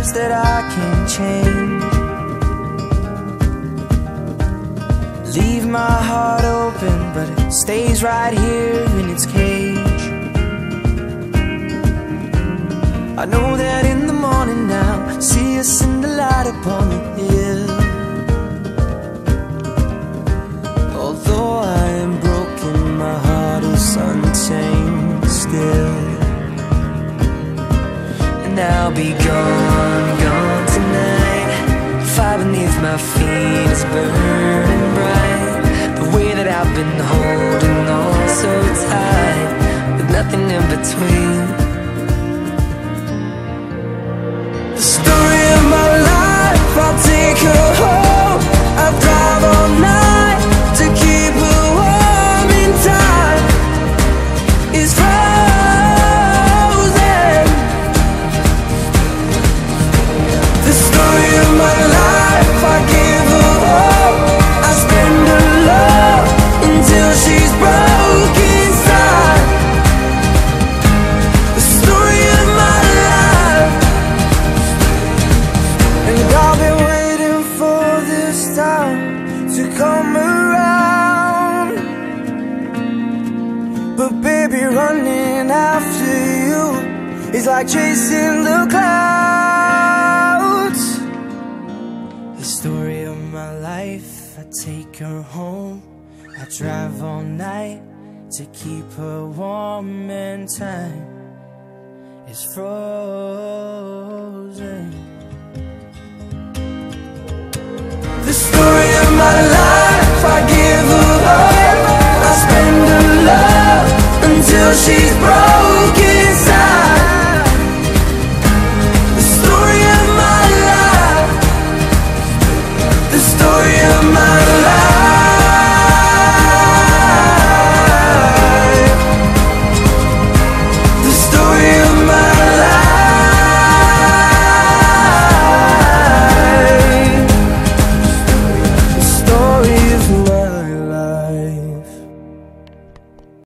colors that I can't change. Leave my heart open, but it stays right here in its cage. I know that in the morning now See us in the light upon the hill. Although I am broken My heart is unchained still. And I'll be gone my feet is burning bright. The way that I've been holding on so tight With nothing in between But baby, running after you is like chasing the clouds. The story of my life, I take her home. I drive all night to keep her warm and time. Is frozen she's broken.